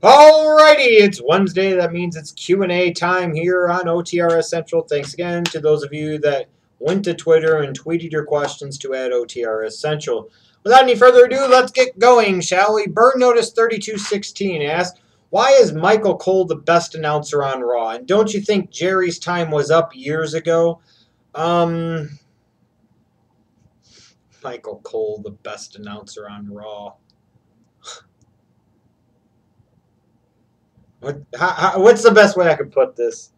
Alrighty, it's Wednesday. That means it's Q&A time here on OTRS Central. Thanks again to those of you that went to Twitter and tweeted your questions to add OTRS Central. Without any further ado, let's get going, shall we? Bird Notice 3216 asks, why is Michael Cole the best announcer on Raw? And don't you think Jerry's time was up years ago? Um, Michael Cole, the best announcer on Raw. What, how, how, what's the best way I can put this?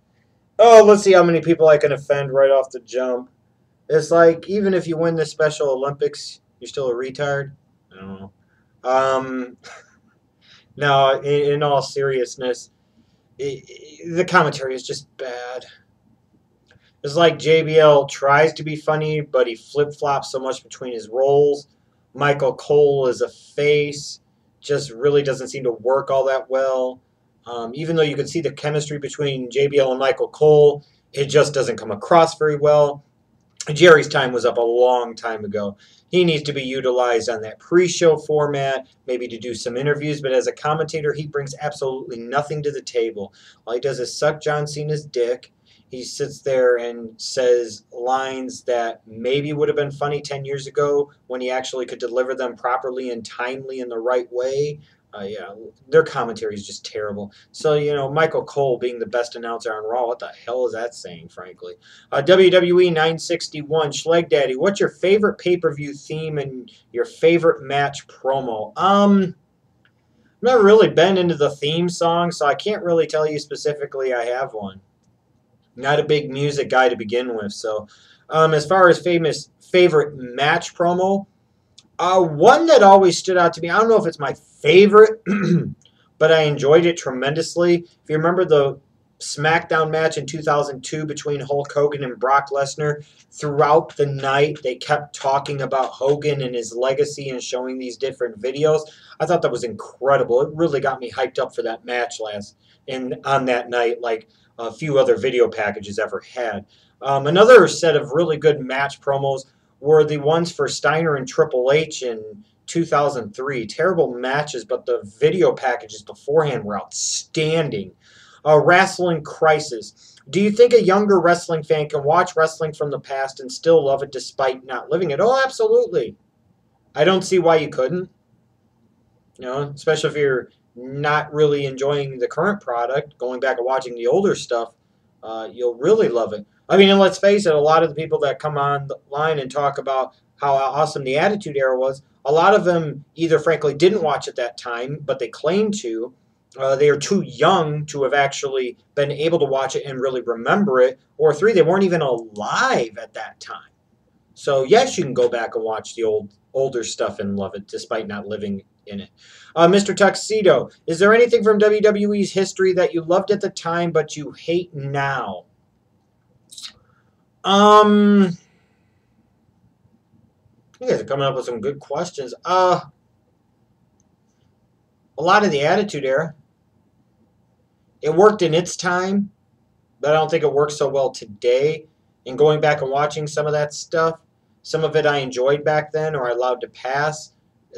Oh, let's see how many people I can offend right off the jump. It's like, even if you win the Special Olympics, you're still a retard. I don't know. Um, no, in, in, all seriousness, it, it, the commentary is just bad. It's like JBL tries to be funny, but he flip flops so much between his roles. Michael Cole is a face, just really doesn't seem to work all that well. Um, even though you can see the chemistry between JBL and Michael Cole, it just doesn't come across very well. Jerry's time was up a long time ago. He needs to be utilized on that pre-show format, maybe to do some interviews, but as a commentator, he brings absolutely nothing to the table. All he does is suck John Cena's dick. He sits there and says lines that maybe would have been funny 10 years ago when he actually could deliver them properly and timely in the right way. Uh, yeah, their commentary is just terrible. So, you know, Michael Cole being the best announcer on Raw, what the hell is that saying, frankly? Uh, WWE 961, Schleg Daddy, what's your favorite pay per view theme and your favorite match promo? Um, I've never really been into the theme song, so I can't really tell you specifically I have one. Not a big music guy to begin with, so. Um, as far as famous favorite match promo, uh, one that always stood out to me, I don't know if it's my favorite, but I enjoyed it tremendously. If you remember the SmackDown match in 2002 between Hulk Hogan and Brock Lesnar, throughout the night they kept talking about Hogan and his legacy and showing these different videos. I thought that was incredible. It really got me hyped up for that match last and on that night, like a few other video packages ever had. Um, another set of really good match promos were the ones for Steiner and Triple H in 2003. Terrible matches, but the video packages beforehand were outstanding. Uh, wrestling Crisis. Do you think a younger wrestling fan can watch wrestling from the past and still love it despite not living it? Oh, absolutely. I don't see why you couldn't. You know, especially if you're not really enjoying the current product, going back and watching the older stuff, uh, you'll really love it. I mean, and let's face it, a lot of the people that come on the line and talk about how awesome the Attitude Era was, a lot of them either frankly didn't watch at that time, but they claim to. Uh, they are too young to have actually been able to watch it and really remember it. Or three, they weren't even alive at that time. So yes, you can go back and watch the old older stuff and love it, despite not living in it. Uh, Mr. Tuxedo, is there anything from WWE's history that you loved at the time but you hate now? Um, you guys are coming up with some good questions. Uh, a lot of the Attitude Era. It worked in its time, but I don't think it works so well today. And going back and watching some of that stuff, some of it I enjoyed back then or I allowed to pass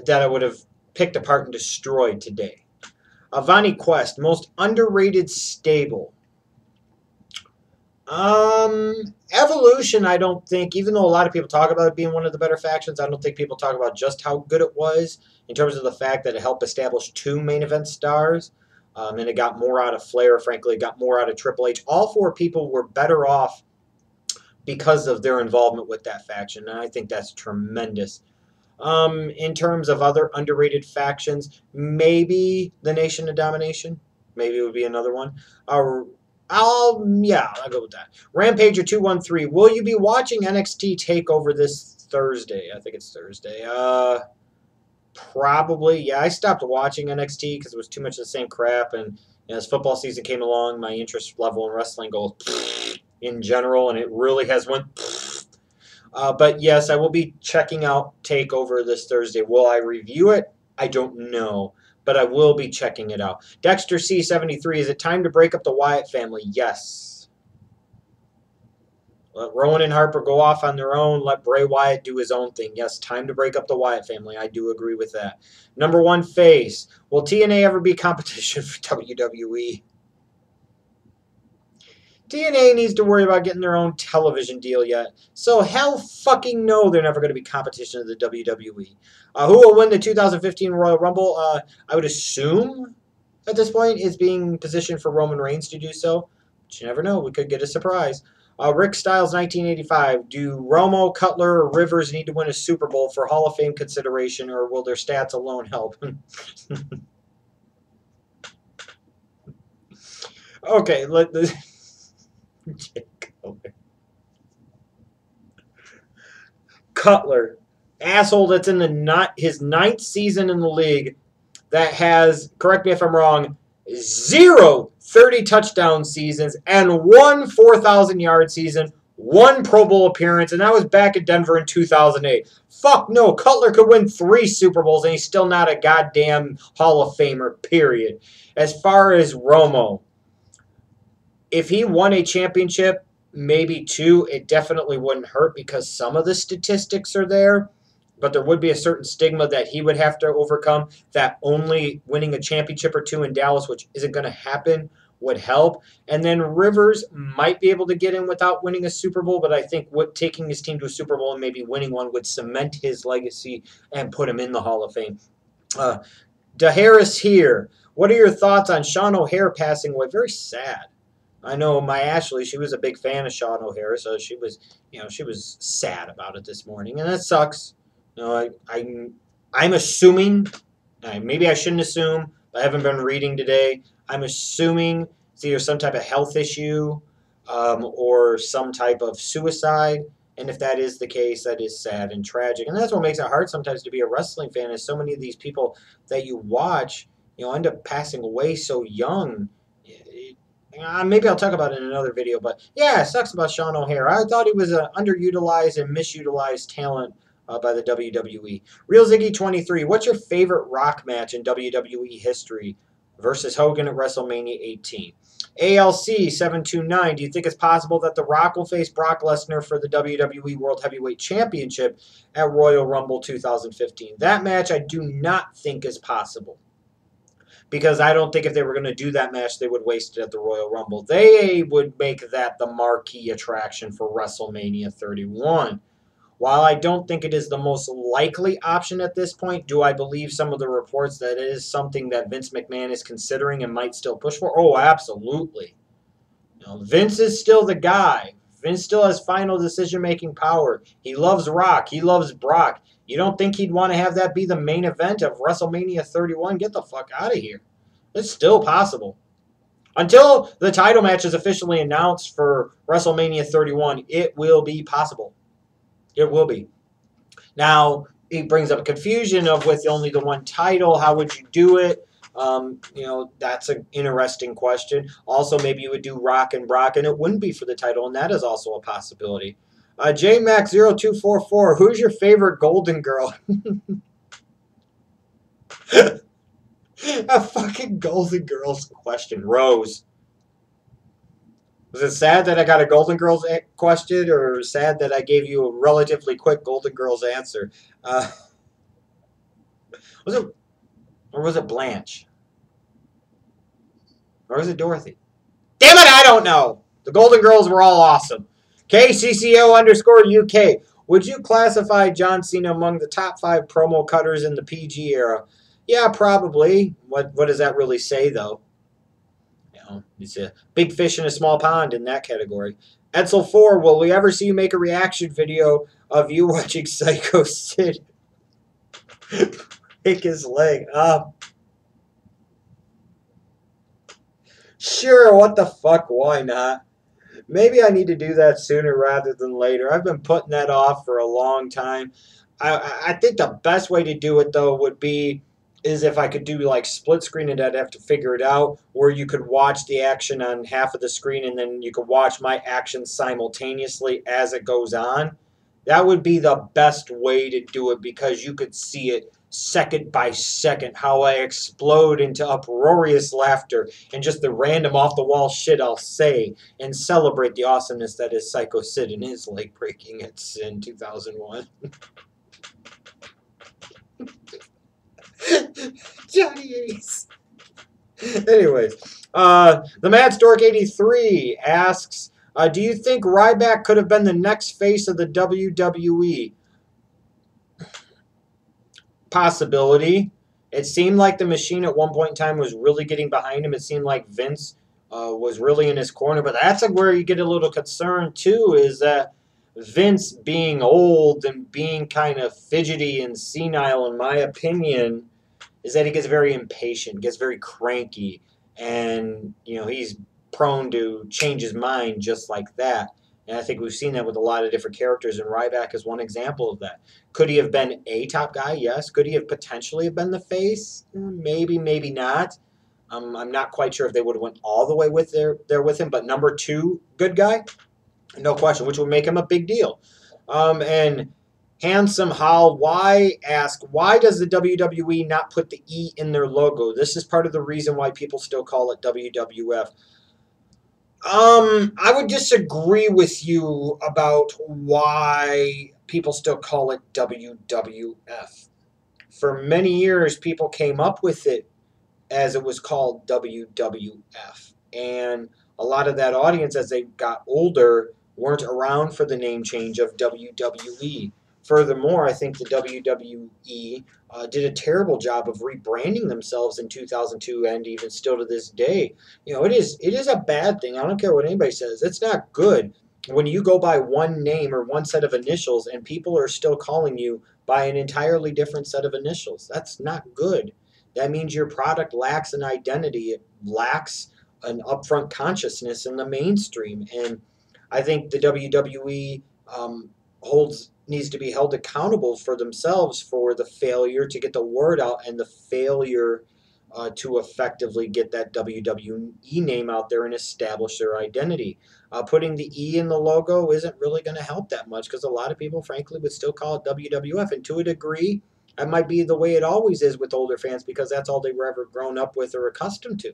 that I would have picked apart and destroyed today. Avani Quest, most underrated stable. Um, Evolution, I don't think, even though a lot of people talk about it being one of the better factions, I don't think people talk about just how good it was in terms of the fact that it helped establish two main event stars. Um, and it got more out of Flair, frankly, got more out of Triple H. All four people were better off because of their involvement with that faction, and I think that's tremendous. Um, in terms of other underrated factions, maybe the Nation of Domination, maybe it would be another one. Uh, I'll, yeah, I'll go with that. Rampager213, will you be watching NXT TakeOver this Thursday? I think it's Thursday. Uh, probably. Yeah, I stopped watching NXT because it was too much of the same crap. And you know, as football season came along, my interest level in wrestling goes in general, and it really has went. Uh, but yes, I will be checking out TakeOver this Thursday. Will I review it? I don't know but I will be checking it out. Dexter C73, is it time to break up the Wyatt family? Yes. Let Rowan and Harper go off on their own. Let Bray Wyatt do his own thing. Yes, time to break up the Wyatt family. I do agree with that. Number one face. Will TNA ever be competition for WWE? TNA needs to worry about getting their own television deal yet. So hell fucking no, they're never going to be competition of the WWE. Uh, who will win the 2015 Royal Rumble? Uh, I would assume at this point is being positioned for Roman Reigns to do so. But you never know. We could get a surprise. Uh, Rick Styles, 1985. Do Romo, Cutler, or Rivers need to win a Super Bowl for Hall of Fame consideration, or will their stats alone help? okay, let the Cutler, asshole that's in the not his ninth season in the league that has, correct me if I'm wrong, zero 30 touchdown seasons and one 4,000 yard season, one Pro Bowl appearance, and that was back at Denver in 2008. Fuck no, Cutler could win three Super Bowls and he's still not a goddamn Hall of Famer, period. As far as Romo, if he won a championship, maybe two, it definitely wouldn't hurt because some of the statistics are there. But there would be a certain stigma that he would have to overcome that only winning a championship or two in Dallas, which isn't going to happen, would help. And then Rivers might be able to get in without winning a Super Bowl, but I think what taking his team to a Super Bowl and maybe winning one would cement his legacy and put him in the Hall of Fame. Uh, DeHarris here. What are your thoughts on Sean O'Haire passing away? Very sad. I know my Ashley, she was a big fan of Sean O'Haire, so she was, you know, she was sad about it this morning, and that sucks. You know, I, I'm, I'm assuming, maybe I shouldn't assume. I haven't been reading today. I'm assuming it's either some type of health issue um, or some type of suicide. And if that is the case, that is sad and tragic. And that's what makes it hard sometimes to be a wrestling fan. Is so many of these people that you watch, you know, end up passing away so young uh, maybe I'll talk about it in another video, but yeah, it sucks about Sean O'Haire. I thought he was an underutilized and misutilized talent uh, by the WWE. Real Ziggy 23, what's your favorite Rock match in WWE history versus Hogan at WrestleMania 18? ALC 729, do you think it's possible that The Rock will face Brock Lesnar for the WWE World Heavyweight Championship at Royal Rumble 2015? That match I do not think is possible because I don't think if they were going to do that match, they would waste it at the Royal Rumble. They would make that the marquee attraction for WrestleMania 31. While I don't think it is the most likely option at this point, do I believe some of the reports that it is something that Vince McMahon is considering and might still push for? Oh, absolutely. Vince is still the guy. Vince still has final decision making power. He loves Rock. He loves Brock. You don't think he'd want to have that be the main event of WrestleMania 31? Get the fuck out of here. It's still possible. Until the title match is officially announced for WrestleMania 31, it will be possible. It will be. Now, it brings up confusion of with only the one title, how would you do it? Um, you know, that's an interesting question. Also, maybe you would do Rock and Brock, and it wouldn't be for the title, and that is also a possibility. Uh, JMax0244, who's your favorite Golden Girl? a fucking Golden Girls question. Rose. Was it sad that I got a Golden Girls question, or sad that I gave you a relatively quick Golden Girls answer? Uh, was it, or was it Blanche? Or is it Dorothy? Damn it, I don't know. The Golden Girls were all awesome. KCCO underscore UK. Would you classify John Cena among the top five promo cutters in the PG era? Yeah, probably. What what does that really say though? You know, he's a big fish in a small pond in that category. Edsel 4, will we ever see you make a reaction video of you watching Psycho Sid pick his leg up? Sure, what the fuck, why not? Maybe I need to do that sooner rather than later. I've been putting that off for a long time. I, I think the best way to do it, though, would be is if I could do like split screen and I'd have to figure it out, or you could watch the action on half of the screen and then you could watch my action simultaneously as it goes on. That would be the best way to do it because you could see it second by second how I explode into uproarious laughter and just the random off the wall shit I'll say and celebrate the awesomeness that is Psycho Sid and his leg breaking hits in 2001. Johnny Ace. Anyways, uh, the Mad Stork 83 asks, uh, do you think Ryback could have been the next face of the WWE? Possibility. It seemed like the machine at one point in time was really getting behind him. It seemed like Vince uh, was really in his corner. But that's where you get a little concerned too, is that Vince being old and being kind of fidgety and senile, in my opinion, is that he gets very impatient, gets very cranky, and you know he's prone to change his mind just like that. And I think we've seen that with a lot of different characters, and Ryback is one example of that. Could he have been a top guy? Yes. Could he have potentially have been the face? Maybe, maybe not. Um, I'm not quite sure if they would have went all the way with there, there with him, but number two, good guy, no question, which would make him a big deal. Um, and Handsome Hal why ask why does the WWE not put the E in their logo? This is part of the reason why people still call it WWF. Um, I would disagree with you about why people still call it WWF. For many years, people came up with it as it was called WWF. And a lot of that audience, as they got older, weren't around for the name change of WWE. Furthermore, I think the WWE uh, did a terrible job of rebranding themselves in 2002 and even still to this day. You know, it is it is a bad thing. I don't care what anybody says. It's not good when you go by one name or one set of initials and people are still calling you by an entirely different set of initials. That's not good. That means your product lacks an identity. It lacks an upfront consciousness in the mainstream. And I think the WWE um, holds needs to be held accountable for themselves for the failure to get the word out and the failure uh, to effectively get that WWE name out there and establish their identity. Uh, putting the E in the logo isn't really going to help that much because a lot of people, frankly, would still call it WWF. And to a degree, that might be the way it always is with older fans because that's all they were ever grown up with or accustomed to.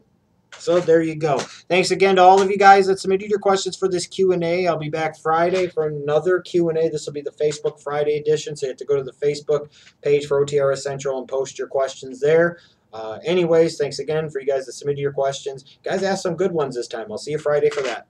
So there you go. Thanks again to all of you guys that submitted your questions for this Q&A. I'll be back Friday for another Q&A. This will be the Facebook Friday edition, so you have to go to the Facebook page for OTR Central and post your questions there. Uh, anyways, thanks again for you guys that submitted your questions. Guys, ask some good ones this time. I'll see you Friday for that.